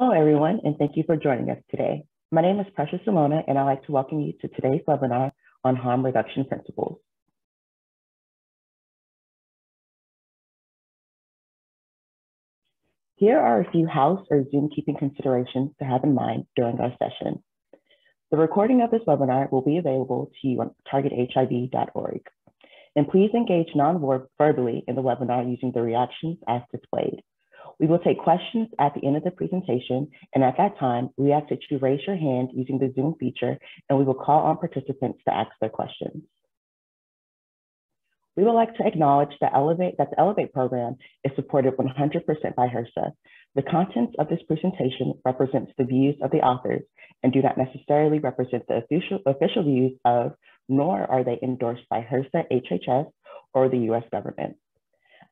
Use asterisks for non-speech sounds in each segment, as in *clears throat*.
Hello, everyone, and thank you for joining us today. My name is Precious Simona, and I'd like to welcome you to today's webinar on harm reduction principles. Here are a few house or Zoom keeping considerations to have in mind during our session. The recording of this webinar will be available to you on targethiv.org. And please engage non-verbally in the webinar using the reactions as displayed. We will take questions at the end of the presentation, and at that time, we ask that you raise your hand using the Zoom feature, and we will call on participants to ask their questions. We would like to acknowledge that, Elevate, that the Elevate program is supported 100% by HRSA. The contents of this presentation represents the views of the authors and do not necessarily represent the official, official views of, nor are they endorsed by HRSA, HHS, or the US government.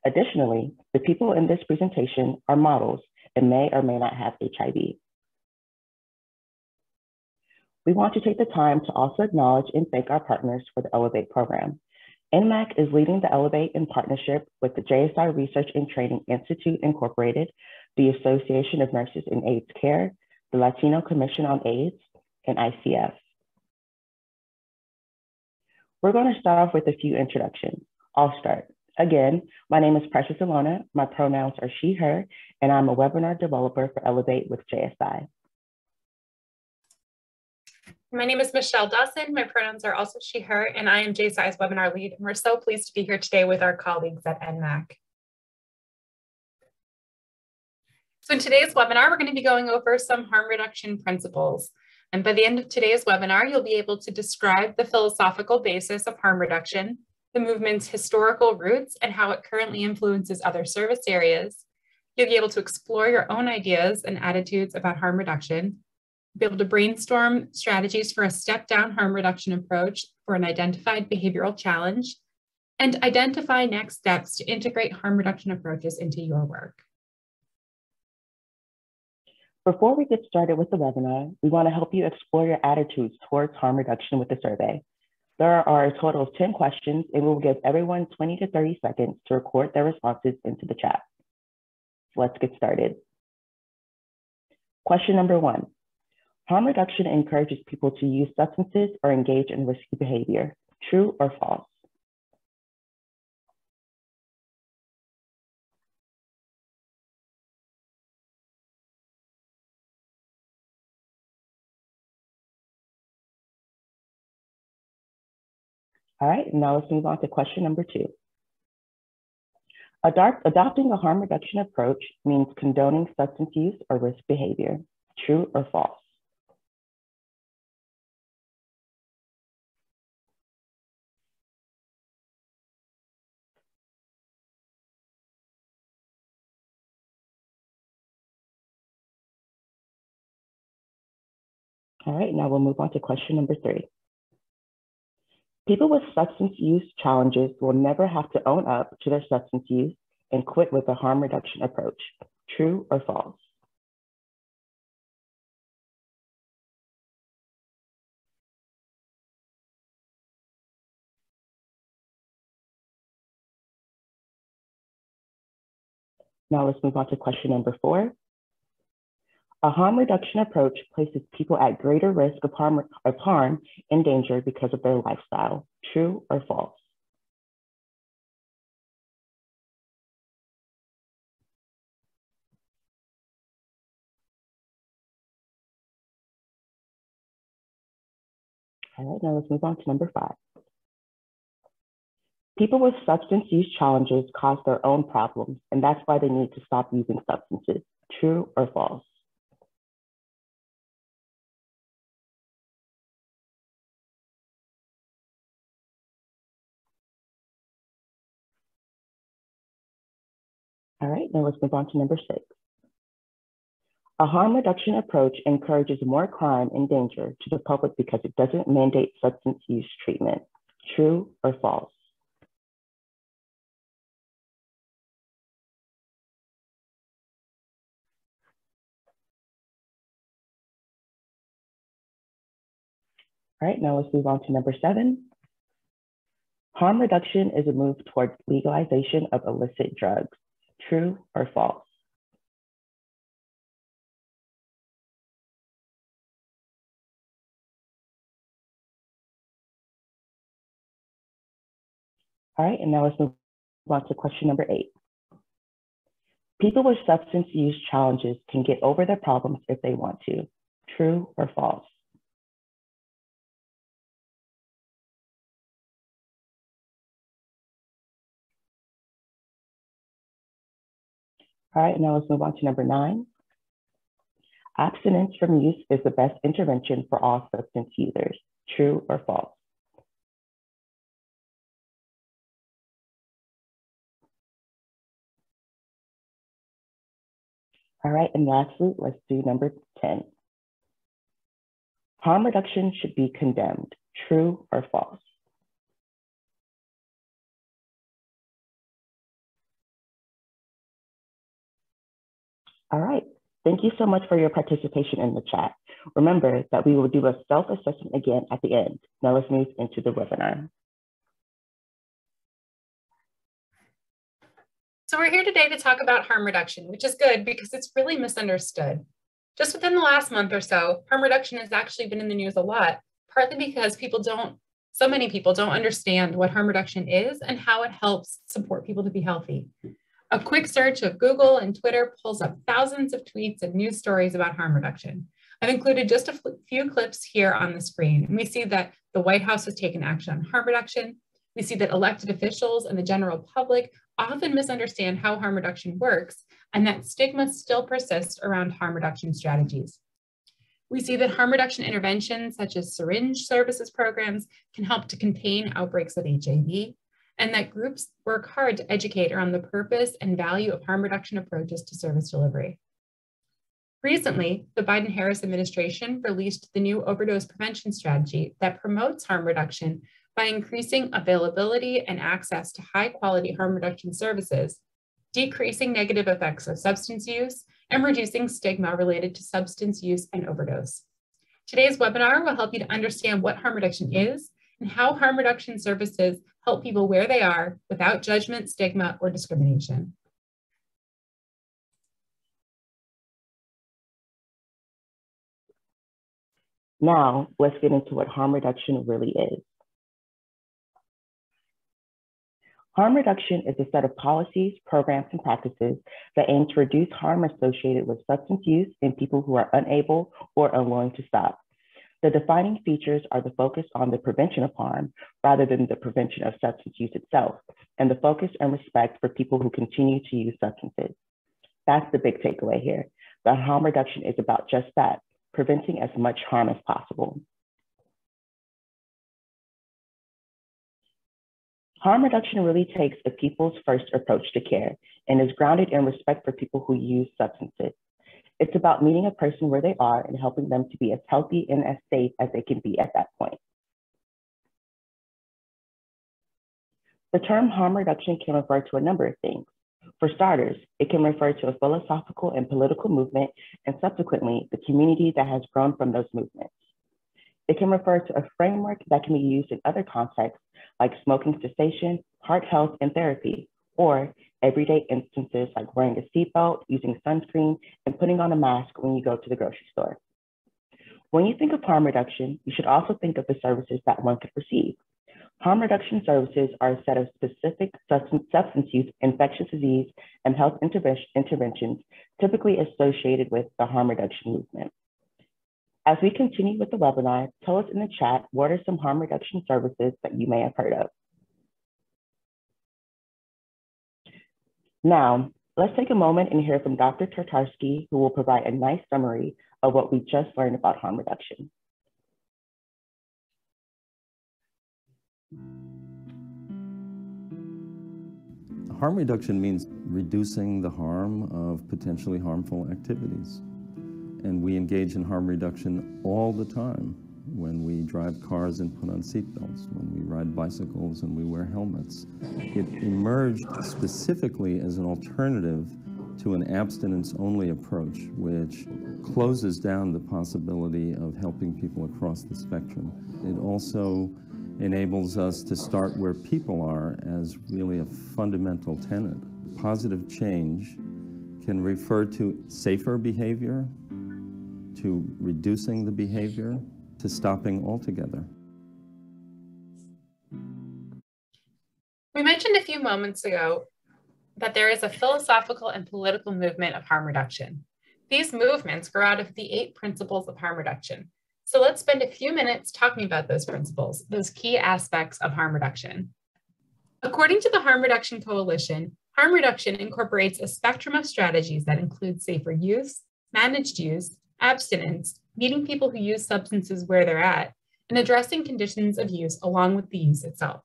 Additionally, the people in this presentation are models and may or may not have HIV. We want to take the time to also acknowledge and thank our partners for the Elevate program. NMAC is leading the Elevate in partnership with the JSI Research and Training Institute Incorporated, the Association of Nurses in AIDS Care, the Latino Commission on AIDS, and ICF. We're going to start off with a few introductions. I'll start. Again, my name is Precious Alona. My pronouns are she, her, and I'm a webinar developer for Elevate with JSI. My name is Michelle Dawson. My pronouns are also she, her, and I am JSI's webinar lead. And we're so pleased to be here today with our colleagues at NMAC. So in today's webinar, we're going to be going over some harm reduction principles. And by the end of today's webinar, you'll be able to describe the philosophical basis of harm reduction, the movement's historical roots and how it currently influences other service areas. You'll be able to explore your own ideas and attitudes about harm reduction, be able to brainstorm strategies for a step down harm reduction approach for an identified behavioral challenge, and identify next steps to integrate harm reduction approaches into your work. Before we get started with the webinar, we want to help you explore your attitudes towards harm reduction with the survey. There are a total of 10 questions and we will give everyone 20 to 30 seconds to record their responses into the chat. Let's get started. Question number one. Harm reduction encourages people to use substances or engage in risky behavior. True or false? All right, now let's move on to question number two. Adopt, adopting a harm reduction approach means condoning substance use or risk behavior. True or false? All right, now we'll move on to question number three. People with substance use challenges will never have to own up to their substance use and quit with a harm reduction approach. True or false? Now let's move on to question number four. A harm reduction approach places people at greater risk of harm, of harm and danger because of their lifestyle. True or false? All right, now let's move on to number five. People with substance use challenges cause their own problems, and that's why they need to stop using substances. True or false? All right, now let's move on to number six. A harm reduction approach encourages more crime and danger to the public because it doesn't mandate substance use treatment. True or false? All right, now let's move on to number seven. Harm reduction is a move towards legalization of illicit drugs true or false? All right, and now let's move on to question number eight. People with substance use challenges can get over their problems if they want to. True or false? All right, now let's move on to number nine. Abstinence from use is the best intervention for all substance users. True or false? All right, and lastly, let's do number 10. Harm reduction should be condemned. True or false? All right. Thank you so much for your participation in the chat. Remember that we will do a self-assessment again at the end. Now let's move into the webinar. So we're here today to talk about harm reduction, which is good because it's really misunderstood. Just within the last month or so, harm reduction has actually been in the news a lot, partly because people don't, so many people don't understand what harm reduction is and how it helps support people to be healthy. A quick search of Google and Twitter pulls up thousands of tweets and news stories about harm reduction. I've included just a few clips here on the screen, and we see that the White House has taken action on harm reduction. We see that elected officials and the general public often misunderstand how harm reduction works, and that stigma still persists around harm reduction strategies. We see that harm reduction interventions, such as syringe services programs, can help to contain outbreaks of HIV, and that groups work hard to educate around the purpose and value of harm reduction approaches to service delivery. Recently, the Biden-Harris administration released the new overdose prevention strategy that promotes harm reduction by increasing availability and access to high quality harm reduction services, decreasing negative effects of substance use, and reducing stigma related to substance use and overdose. Today's webinar will help you to understand what harm reduction is and how harm reduction services help people where they are without judgment, stigma, or discrimination. Now, let's get into what harm reduction really is. Harm reduction is a set of policies, programs, and practices that aim to reduce harm associated with substance use in people who are unable or unwilling to stop. The defining features are the focus on the prevention of harm rather than the prevention of substance use itself, and the focus and respect for people who continue to use substances. That's the big takeaway here. That harm reduction is about just that, preventing as much harm as possible. Harm reduction really takes a people's first approach to care and is grounded in respect for people who use substances. It's about meeting a person where they are and helping them to be as healthy and as safe as they can be at that point. The term harm reduction can refer to a number of things. For starters, it can refer to a philosophical and political movement and subsequently the community that has grown from those movements. It can refer to a framework that can be used in other contexts like smoking cessation, heart health, and therapy, or everyday instances like wearing a seatbelt, using sunscreen, and putting on a mask when you go to the grocery store. When you think of harm reduction, you should also think of the services that one could receive. Harm reduction services are a set of specific substance, use, infectious disease, and health interventions typically associated with the harm reduction movement. As we continue with the webinar, tell us in the chat what are some harm reduction services that you may have heard of. Now, let's take a moment and hear from Dr. Tatarsky, who will provide a nice summary of what we just learned about harm reduction. Harm reduction means reducing the harm of potentially harmful activities. And we engage in harm reduction all the time when we drive cars and put on seatbelts, when we ride bicycles and we wear helmets. It emerged specifically as an alternative to an abstinence-only approach, which closes down the possibility of helping people across the spectrum. It also enables us to start where people are as really a fundamental tenet. Positive change can refer to safer behavior, to reducing the behavior, to stopping altogether. We mentioned a few moments ago that there is a philosophical and political movement of harm reduction. These movements grow out of the eight principles of harm reduction. So let's spend a few minutes talking about those principles, those key aspects of harm reduction. According to the Harm Reduction Coalition, harm reduction incorporates a spectrum of strategies that include safer use, managed use, abstinence, meeting people who use substances where they're at, and addressing conditions of use along with the use itself.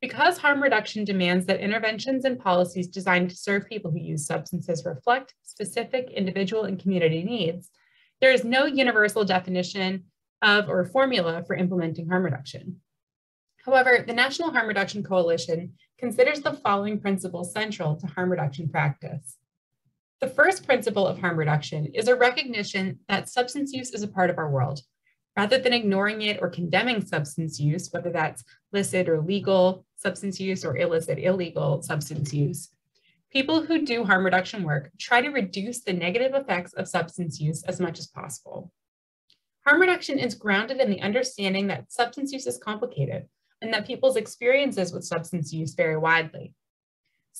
Because harm reduction demands that interventions and policies designed to serve people who use substances reflect specific individual and community needs, there is no universal definition of or formula for implementing harm reduction. However, the National Harm Reduction Coalition considers the following principles central to harm reduction practice. The first principle of harm reduction is a recognition that substance use is a part of our world. Rather than ignoring it or condemning substance use, whether that's licit or legal substance use or illicit, illegal substance use, people who do harm reduction work try to reduce the negative effects of substance use as much as possible. Harm reduction is grounded in the understanding that substance use is complicated and that people's experiences with substance use vary widely.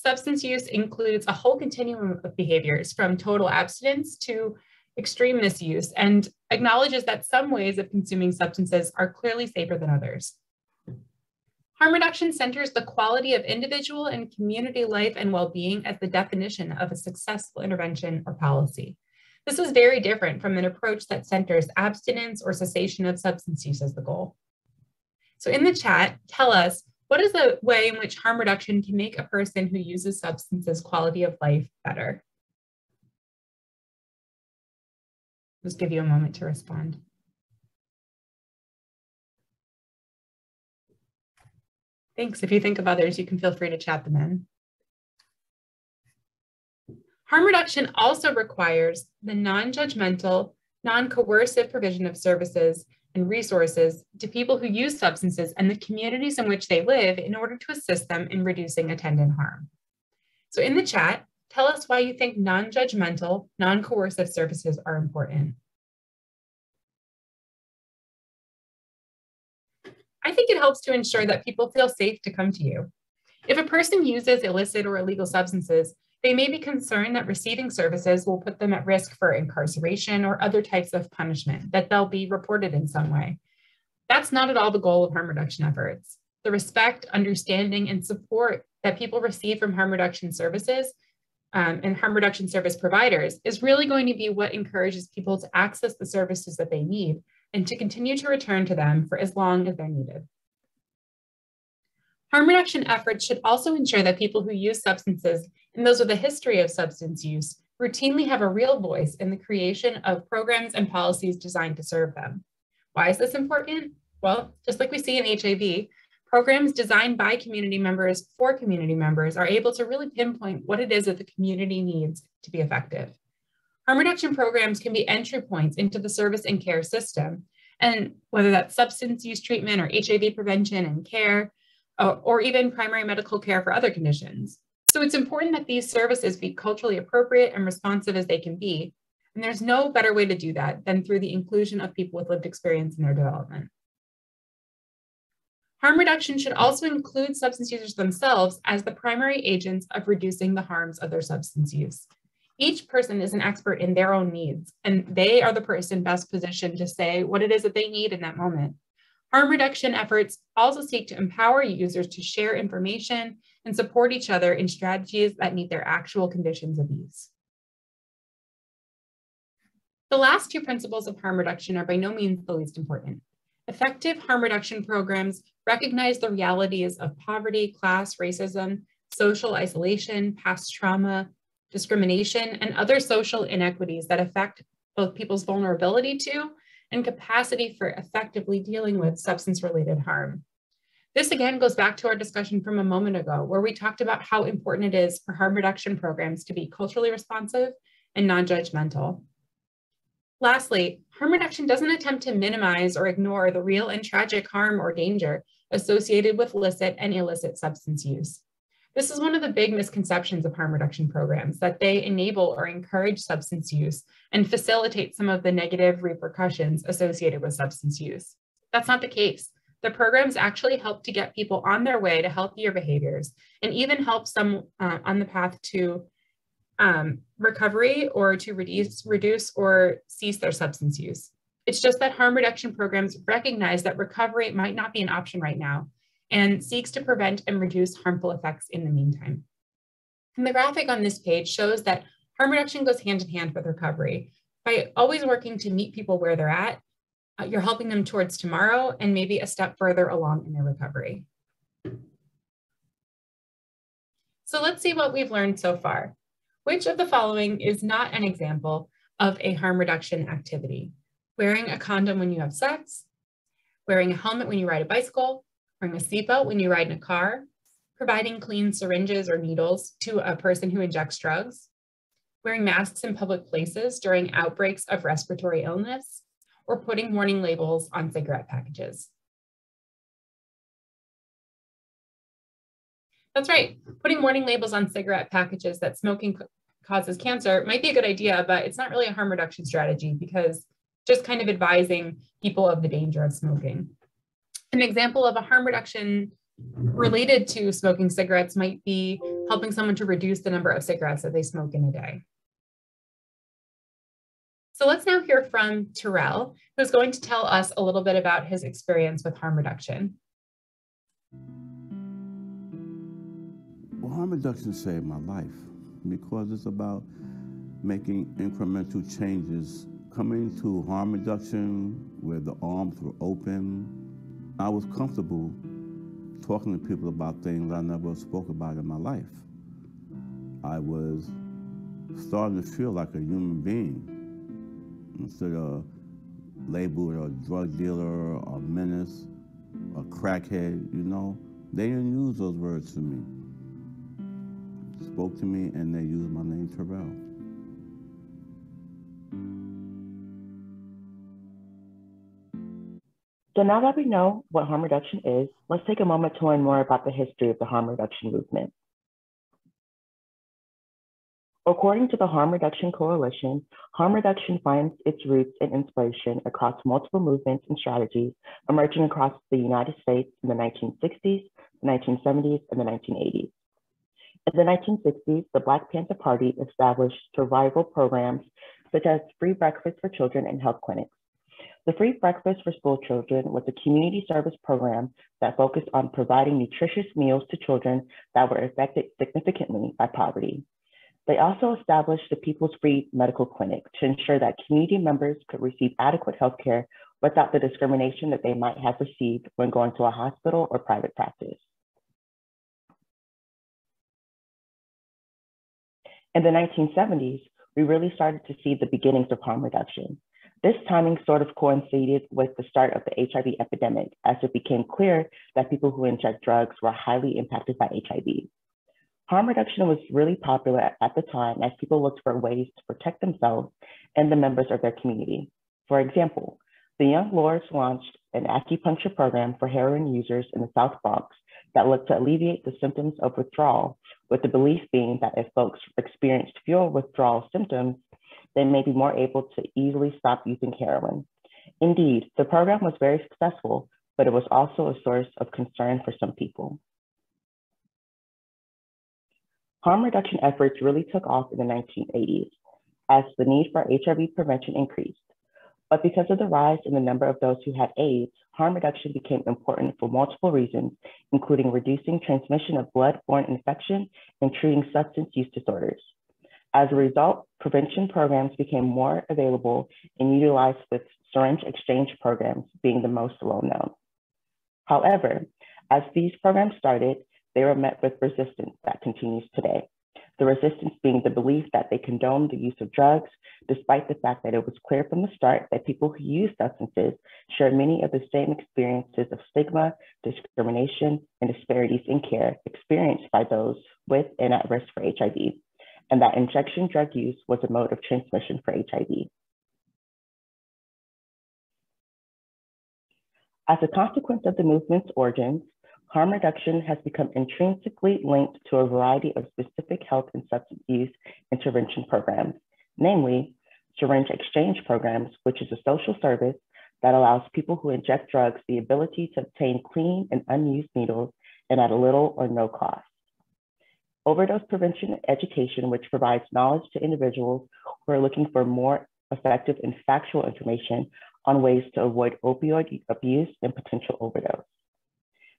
Substance use includes a whole continuum of behaviors from total abstinence to extreme misuse and acknowledges that some ways of consuming substances are clearly safer than others. Harm reduction centers the quality of individual and community life and well-being as the definition of a successful intervention or policy. This is very different from an approach that centers abstinence or cessation of substance use as the goal. So in the chat, tell us what is a way in which harm reduction can make a person who uses substances quality of life better? Just give you a moment to respond. Thanks. If you think of others, you can feel free to chat them in. Harm reduction also requires the non-judgmental, non-coercive provision of services and resources to people who use substances and the communities in which they live in order to assist them in reducing attendant harm. So in the chat, tell us why you think non-judgmental, non-coercive services are important. I think it helps to ensure that people feel safe to come to you. If a person uses illicit or illegal substances, they may be concerned that receiving services will put them at risk for incarceration or other types of punishment, that they'll be reported in some way. That's not at all the goal of harm reduction efforts. The respect, understanding, and support that people receive from harm reduction services um, and harm reduction service providers is really going to be what encourages people to access the services that they need and to continue to return to them for as long as they're needed. Harm reduction efforts should also ensure that people who use substances and those with a history of substance use routinely have a real voice in the creation of programs and policies designed to serve them. Why is this important? Well, just like we see in HIV, programs designed by community members for community members are able to really pinpoint what it is that the community needs to be effective. Harm reduction programs can be entry points into the service and care system, and whether that's substance use treatment or HIV prevention and care, Uh, or even primary medical care for other conditions. So it's important that these services be culturally appropriate and responsive as they can be. And there's no better way to do that than through the inclusion of people with lived experience in their development. Harm reduction should also include substance users themselves as the primary agents of reducing the harms of their substance use. Each person is an expert in their own needs, and they are the person best positioned to say what it is that they need in that moment. Harm reduction efforts also seek to empower users to share information and support each other in strategies that meet their actual conditions of use. The last two principles of harm reduction are by no means the least important. Effective harm reduction programs recognize the realities of poverty, class, racism, social isolation, past trauma, discrimination, and other social inequities that affect both people's vulnerability to and capacity for effectively dealing with substance-related harm. This again goes back to our discussion from a moment ago, where we talked about how important it is for harm reduction programs to be culturally responsive and non-judgmental. Lastly, harm reduction doesn't attempt to minimize or ignore the real and tragic harm or danger associated with licit and illicit substance use. This is one of the big misconceptions of harm reduction programs, that they enable or encourage substance use and facilitate some of the negative repercussions associated with substance use. That's not the case. the programs actually help to get people on their way to healthier behaviors and even help some uh, on the path to um, recovery or to reduce, reduce or cease their substance use. It's just that harm reduction programs recognize that recovery might not be an option right now and seeks to prevent and reduce harmful effects in the meantime. And the graphic on this page shows that harm reduction goes hand in hand with recovery. By always working to meet people where they're at, uh, you're helping them towards tomorrow and maybe a step further along in their recovery. So let's see what we've learned so far. Which of the following is not an example of a harm reduction activity? Wearing a condom when you have sex, wearing a helmet when you ride a bicycle, wearing a seatbelt when you ride in a car, providing clean syringes or needles to a person who injects drugs, wearing masks in public places during outbreaks of respiratory illness, or putting warning labels on cigarette packages. That's right, putting warning labels on cigarette packages that smoking causes cancer might be a good idea, but it's not really a harm reduction strategy because just kind of advising people of the danger of smoking. An example of a harm reduction related to smoking cigarettes might be helping someone to reduce the number of cigarettes that they smoke in a day. So let's now hear from Terrell, who's going to tell us a little bit about his experience with harm reduction. Well, harm reduction saved my life because it's about making incremental changes. Coming to harm reduction where the arms were open, I was comfortable talking to people about things I never spoke about in my life. I was starting to feel like a human being instead of labeled a drug dealer, a menace, a crackhead, you know. They didn't use those words to me. Spoke to me and they used my name, Terrell. So now that we know what harm reduction is, let's take a moment to learn more about the history of the harm reduction movement. According to the Harm Reduction Coalition, harm reduction finds its roots and inspiration across multiple movements and strategies emerging across the United States in the 1960s, the 1970s, and the 1980s. In the 1960s, the Black Panther Party established survival programs such as free breakfast for children and health clinics. The Free Breakfast for School Children was a community service program that focused on providing nutritious meals to children that were affected significantly by poverty. They also established the People's Free Medical Clinic to ensure that community members could receive adequate health care without the discrimination that they might have received when going to a hospital or private practice. In the 1970s, we really started to see the beginnings of harm reduction. This timing sort of coincided with the start of the HIV epidemic as it became clear that people who inject drugs were highly impacted by HIV. Harm reduction was really popular at the time as people looked for ways to protect themselves and the members of their community. For example, the Young Lords launched an acupuncture program for heroin users in the South Bronx that looked to alleviate the symptoms of withdrawal, with the belief being that if folks experienced fewer withdrawal symptoms, they may be more able to easily stop using heroin. Indeed, the program was very successful, but it was also a source of concern for some people. Harm reduction efforts really took off in the 1980s as the need for HIV prevention increased. But because of the rise in the number of those who had AIDS, harm reduction became important for multiple reasons, including reducing transmission of blood-borne infection and treating substance use disorders. As a result, prevention programs became more available and utilized with syringe exchange programs being the most well known. However, as these programs started, they were met with resistance that continues today. The resistance being the belief that they condone the use of drugs, despite the fact that it was clear from the start that people who use substances share many of the same experiences of stigma, discrimination, and disparities in care experienced by those with and at risk for HIV, and that injection drug use was a mode of transmission for HIV. As a consequence of the movement's origins, harm reduction has become intrinsically linked to a variety of specific health and substance use intervention programs, namely syringe exchange programs, which is a social service that allows people who inject drugs the ability to obtain clean and unused needles and at a little or no cost. Overdose prevention education, which provides knowledge to individuals who are looking for more effective and factual information on ways to avoid opioid abuse and potential overdose.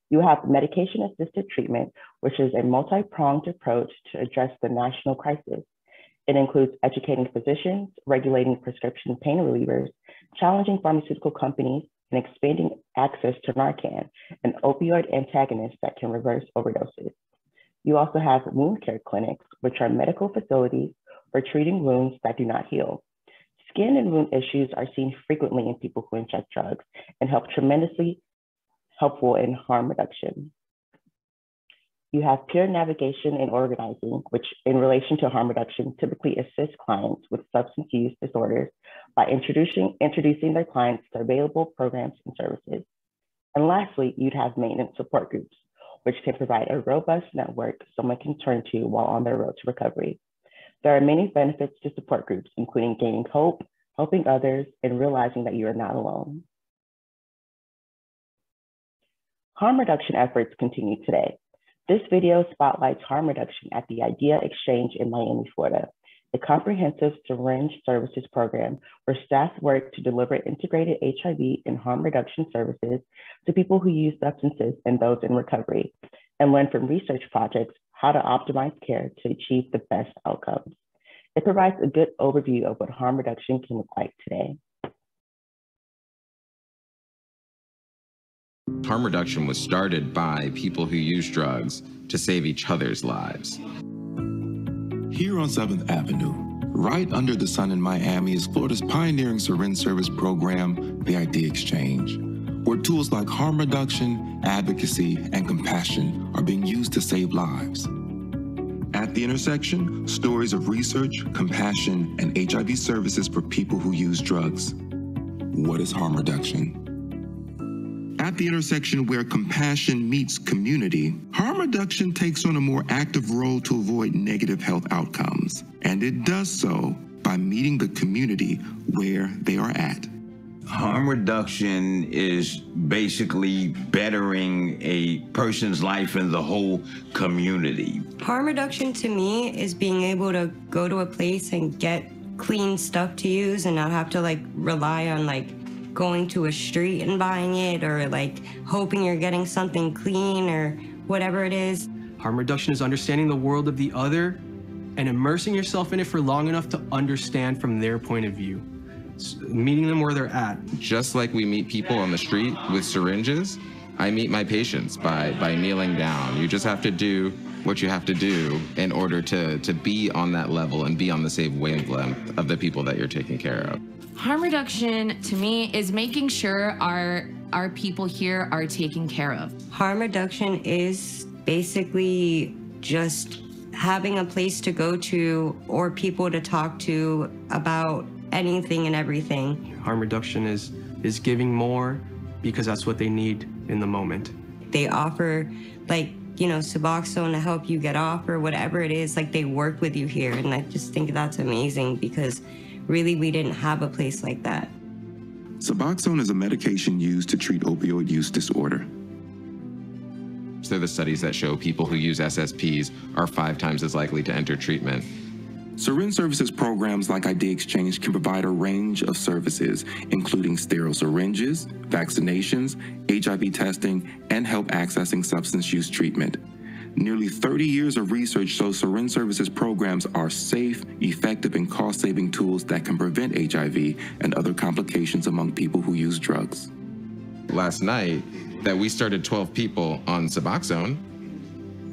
You have medication assisted treatment, which is a multi pronged approach to address the national crisis. It includes educating physicians, regulating prescription pain relievers, challenging pharmaceutical companies, and expanding access to Narcan, an opioid antagonist that can reverse overdoses. You also have wound care clinics, which are medical facilities for treating wounds that do not heal. Skin and wound issues are seen frequently in people who inject drugs and help tremendously helpful in harm reduction. You have peer navigation and organizing, which in relation to harm reduction typically assists clients with substance use disorders by introducing, introducing their clients to available programs and services. And lastly, you'd have maintenance support groups, which can provide a robust network someone can turn to while on their road to recovery. There are many benefits to support groups, including gaining hope, helping others, and realizing that you are not alone. Harm reduction efforts continue today. This video spotlights harm reduction at the IDEA Exchange in Miami, Florida, a comprehensive syringe services program where staff work to deliver integrated HIV and harm reduction services to people who use substances and those in recovery, and learn from research projects how to optimize care to achieve the best outcomes. It provides a good overview of what harm reduction can look like today. Harm reduction was started by people who use drugs to save each other's lives. Here on 7th Avenue, right under the sun in Miami, is Florida's pioneering syringe service program, the IDEA Exchange, where tools like harm reduction, advocacy, and compassion are being used to save lives. At the intersection, stories of research, compassion, and HIV services for people who use drugs. What is harm reduction? At the intersection where compassion meets community, harm reduction takes on a more active role to avoid negative health outcomes. And it does so by meeting the community where they are at. Harm reduction is basically bettering a person's life in the whole community. Harm reduction to me is being able to go to a place and get clean stuff to use and not have to like rely on like going to a street and buying it or like hoping you're getting something clean or whatever it is. Harm reduction is understanding the world of the other and immersing yourself in it for long enough to understand from their point of view. meeting them where they're at. Just like we meet people on the street with syringes, I meet my patients by, by kneeling down. You just have to do what you have to do in order to, to be on that level and be on the same wavelength of the people that you're taking care of. Harm reduction to me is making sure our our people here are taken care of. Harm reduction is basically just having a place to go to or people to talk to about anything and everything. Harm reduction is is giving more because that's what they need in the moment. They offer like you know, Suboxone to help you get off or whatever it is, like they work with you here. And I just think that's amazing because really we didn't have a place like that. Suboxone is a medication used to treat opioid use disorder. So the studies that show people who use SSPs are five times as likely to enter treatment. Syringe services programs like IDEA Exchange can provide a range of services, including sterile syringes, vaccinations, HIV testing, and help accessing substance use treatment. Nearly 30 years of research shows syringe services programs are safe, effective, and cost saving tools that can prevent HIV and other complications among people who use drugs. Last night, that we started 12 people on Suboxone,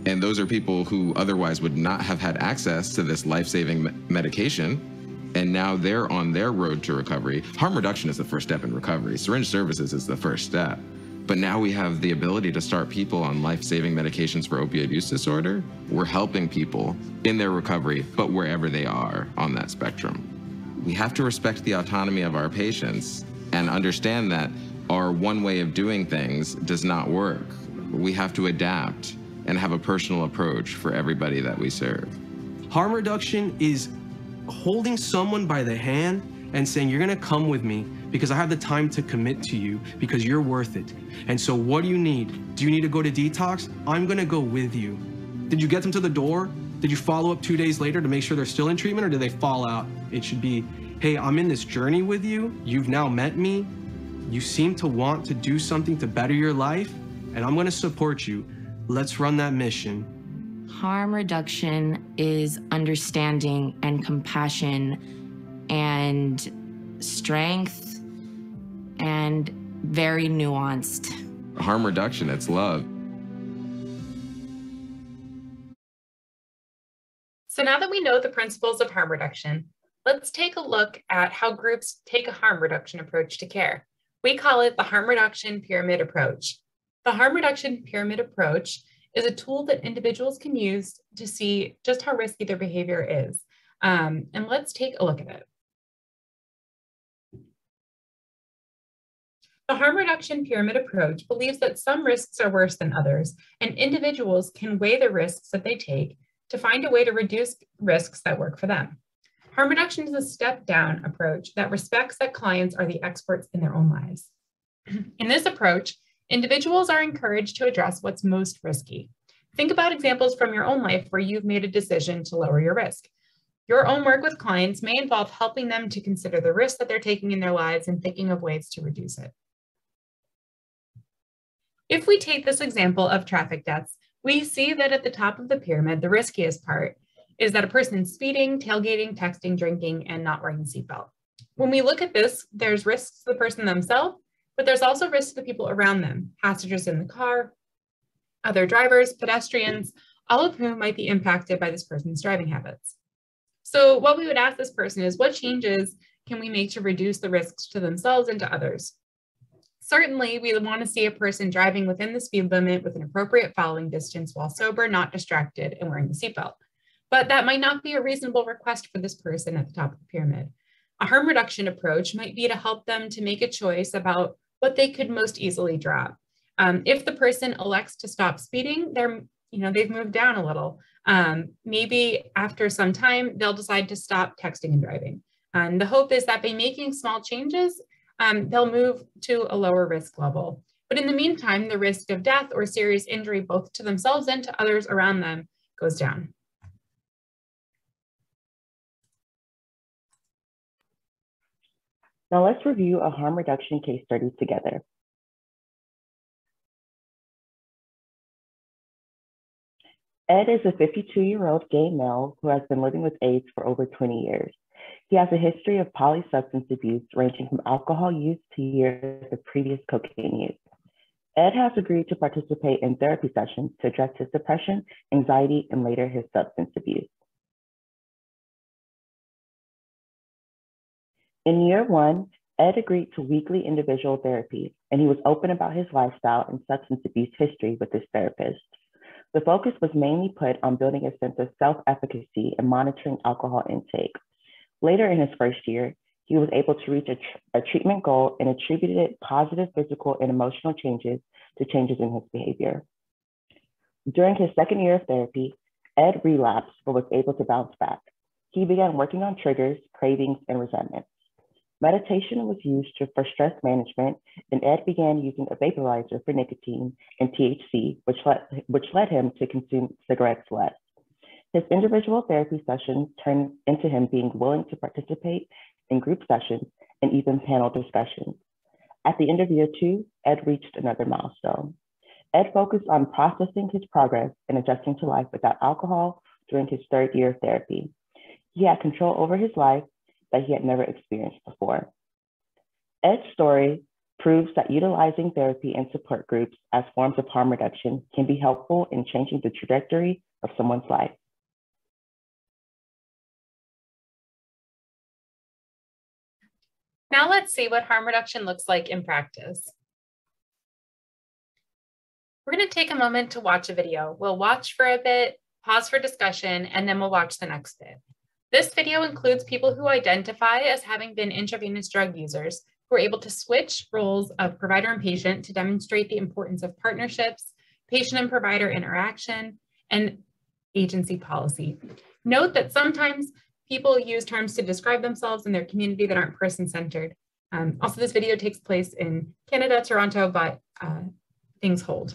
and those are people who otherwise would not have had access to this life saving medication. And now they're on their road to recovery. Harm reduction is the first step in recovery, syringe services is the first step. But now we have the ability to start people on life saving medications for opioid use disorder. We're helping people in their recovery, but wherever they are on that spectrum. We have to respect the autonomy of our patients and understand that our one way of doing things does not work. We have to adapt and have a personal approach for everybody that we serve. Harm reduction is holding someone by the hand and saying, You're gonna come with me because I have the time to commit to you because you're worth it. And so, what do you need? Do you need to go to detox? I'm gonna go with you. Did you get them to the door? Did you follow up two days later to make sure they're still in treatment or did they fall out? It should be, Hey, I'm in this journey with you. You've now met me. You seem to want to do something to better your life, and I'm gonna support you. Let's run that mission. Harm reduction is understanding and compassion and strength and very nuanced. Harm reduction, it's love. So now that we know the principles of harm reduction, let's take a look at how groups take a harm reduction approach to care. We call it the harm reduction pyramid approach. The harm reduction pyramid approach is a tool that individuals can use to see just how risky their behavior is. Um, and let's take a look at it. The harm reduction pyramid approach believes that some risks are worse than others, and individuals can weigh the risks that they take to find a way to reduce risks that work for them. Harm reduction is a step down approach that respects that clients are the experts in their own lives. *clears throat* In this approach, individuals are encouraged to address what's most risky. Think about examples from your own life where you've made a decision to lower your risk. Your own work with clients may involve helping them to consider the risk that they're taking in their lives and thinking of ways to reduce it. If we take this example of traffic deaths, we see that at the top of the pyramid, the riskiest part is that a person is speeding, tailgating, texting, drinking, and not wearing a seatbelt. When we look at this, there's risks to the person themselves, but there's also risks to the people around them, passengers in the car, other drivers, pedestrians, all of whom might be impacted by this person's driving habits. So what we would ask this person is what changes can we make to reduce the risks to themselves and to others? Certainly, we want to see a person driving within the speed limit with an appropriate following distance while sober, not distracted, and wearing the seatbelt. But that might not be a reasonable request for this person at the top of the pyramid. A harm reduction approach might be to help them to make a choice about what they could most easily drop. Um, if the person elects to stop speeding, they're, you know, they've moved down a little. Um, maybe after some time, they'll decide to stop texting and driving. And the hope is that by making small changes, um, they'll move to a lower risk level. But in the meantime, the risk of death or serious injury, both to themselves and to others around them, goes down. Now let's review a harm reduction case study together. Ed is a 52-year-old gay male who has been living with AIDS for over 20 years. He has a history of polysubstance abuse ranging from alcohol use to years of previous cocaine use. Ed has agreed to participate in therapy sessions to address his depression, anxiety, and later his substance abuse. In year one, Ed agreed to weekly individual therapy, and he was open about his lifestyle and substance abuse history with his therapist. The focus was mainly put on building a sense of self efficacy and monitoring alcohol intake. Later in his first year, he was able to reach a, tr a, treatment goal and attributed positive physical and emotional changes to changes in his behavior. During his second year of therapy, Ed relapsed but was able to bounce back. He began working on triggers, cravings, and resentments. Meditation was used to, for stress management, and Ed began using a vaporizer for nicotine and THC, which led, which led him to consume cigarettes less. His individual therapy sessions turned into him being willing to participate in group sessions and even panel discussions. At the end of year two, Ed reached another milestone. Ed focused on processing his progress and adjusting to life without alcohol during his third year of therapy. He had control over his life that he had never experienced before. Ed's story proves that utilizing therapy and support groups as forms of harm reduction can be helpful in changing the trajectory of someone's life. Now let's see what harm reduction looks like in practice. We're going to take a moment to watch a video. We'll watch for a bit, pause for discussion, and then we'll watch the next bit. This video includes people who identify as having been intravenous drug users who are able to switch roles of provider and patient to demonstrate the importance of partnerships, patient and provider interaction, and agency policy. Note that sometimes people use terms to describe themselves and their community that aren't person-centered. Um, also, this video takes place in Canada, Toronto, but uh, things hold.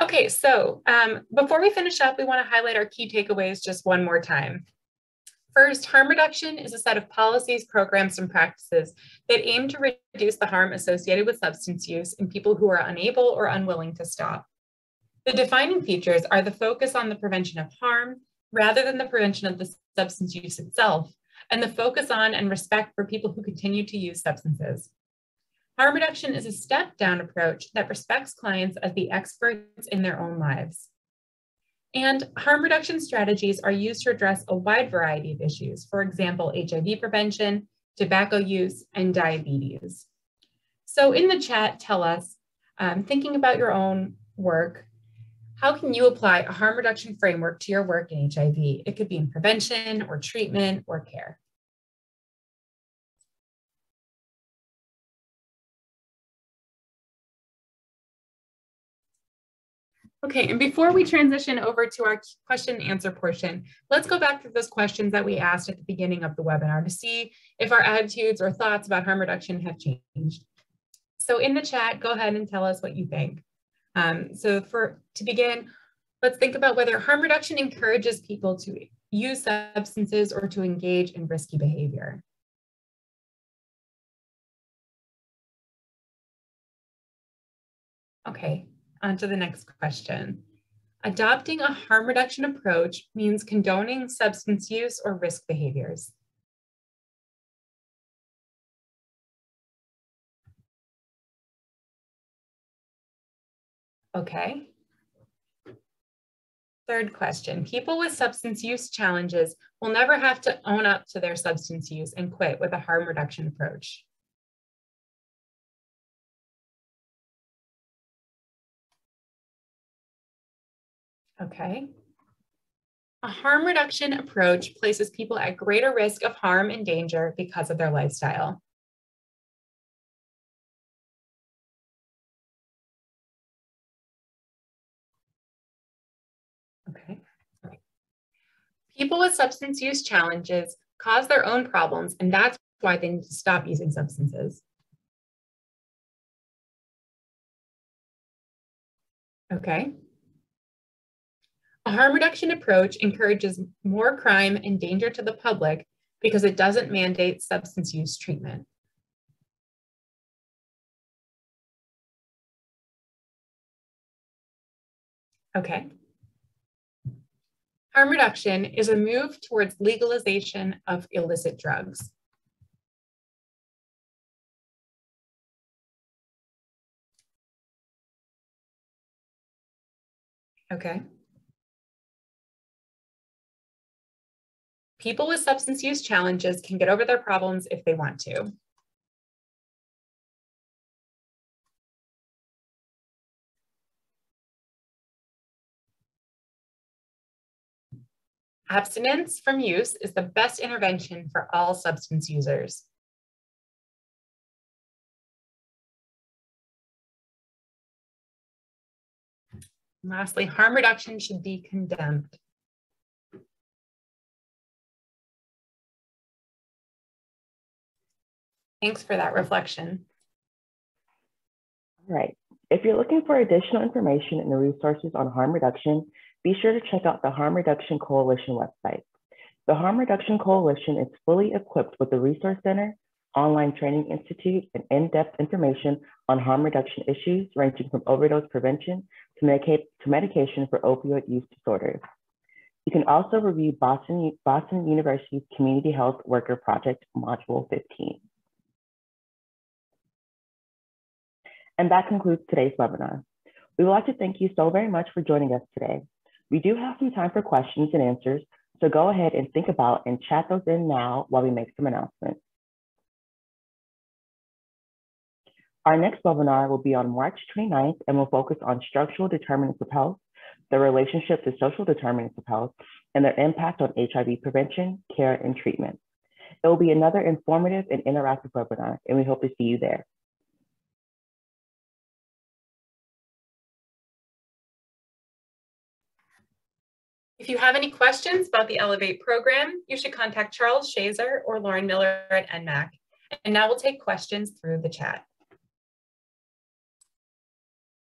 Okay, so um, before we finish up, we want to highlight our key takeaways just one more time. First, harm reduction is a set of policies, programs, and practices that aim to reduce the harm associated with substance use in people who are unable or unwilling to stop. The defining features are the focus on the prevention of harm rather than the prevention of the substance use itself, and the focus on and respect for people who continue to use substances. Harm reduction is a step down approach that respects clients as the experts in their own lives. And harm reduction strategies are used to address a wide variety of issues, for example, HIV prevention, tobacco use, and diabetes. So in the chat, tell us, um, thinking about your own work, how can you apply a harm reduction framework to your work in HIV? It could be in prevention or treatment or care. Okay, and before we transition over to our question and answer portion, let's go back to those questions that we asked at the beginning of the webinar to see if our attitudes or thoughts about harm reduction have changed. So in the chat, go ahead and tell us what you think. Um, so for to begin, let's think about whether harm reduction encourages people to use substances or to engage in risky behavior. Okay, on to the next question. Adopting a harm reduction approach means condoning substance use or risk behaviors. Okay. Third question, people with substance use challenges will never have to own up to their substance use and quit with a harm reduction approach. Okay. A harm reduction approach places people at greater risk of harm and danger because of their lifestyle. People with substance use challenges cause their own problems, and that's why they need to stop using substances. Okay. A harm reduction approach encourages more crime and danger to the public because it doesn't mandate substance use treatment. Okay. Harm reduction is a move towards legalization of illicit drugs. Okay. People with substance use challenges can get over their problems if they want to. Abstinence from use is the best intervention for all substance users. lastly, harm reduction should be condemned. Thanks for that reflection. All right. If you're looking for additional information and the resources on harm reduction, be sure to check out the Harm Reduction Coalition website. The Harm Reduction Coalition is fully equipped with a resource center, online training institute, and in-depth information on harm reduction issues ranging from overdose prevention to, medica to medication for opioid use disorders. You can also review Boston, Boston University's Community Health Worker Project Module 15. And that concludes today's webinar. We would like to thank you so very much for joining us today. We do have some time for questions and answers, so go ahead and think about and chat those in now while we make some announcements. Our next webinar will be on March 29th and will focus on structural determinants of health, the relationship to social determinants of health, and their impact on HIV prevention, care, and treatment. It will be another informative and interactive webinar, and we hope to see you there. If you have any questions about the Elevate program, you should contact Charles Shazer or Lauren Miller at NMAC. And now we'll take questions through the chat.